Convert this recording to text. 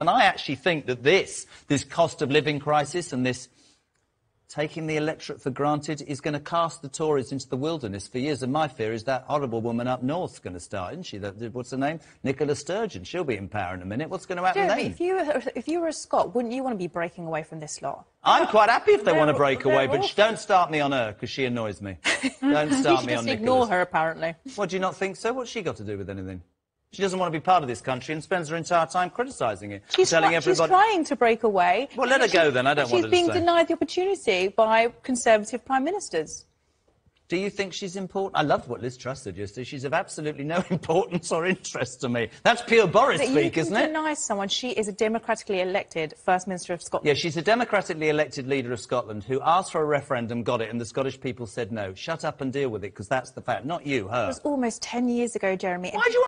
And I actually think that this, this cost of living crisis and this taking the electorate for granted is going to cast the Tories into the wilderness for years. And my fear is that horrible woman up north's going to start, isn't she? That, what's her name? Nicola Sturgeon. She'll be in power in a minute. What's going to happen Jeremy, then? if you, were, if you were a Scot, wouldn't you want to be breaking away from this law? I'm quite happy if they They're- want to break away, but awful. sh- don't start me on her because she annoys me. Don't start me on just ignore Nicola. her, apparently. What do you not think so? What's she got to do with anything? She doesn't want to be part of this country and spends her entire time criticising it, She's, telling try- everybody. she's trying to break away. Well, let her go then. I don't She's want to being denied the opportunity by Conservative prime ministers. Do you think she's important? I loved what Liz Truss said yesterday. She's of absolutely no importance or interest to me. That's pure Boris But speak, isn't it? deny someone. She is a democratically elected First Minister of Scotland. Yeah, she's a democratically elected leader of Scotland who asked for a referendum, got it, and the Scottish people said no. Shut up and deal with it, because that's the fact. Not you, her. It was almost 10 years ago, Jeremy. Why do you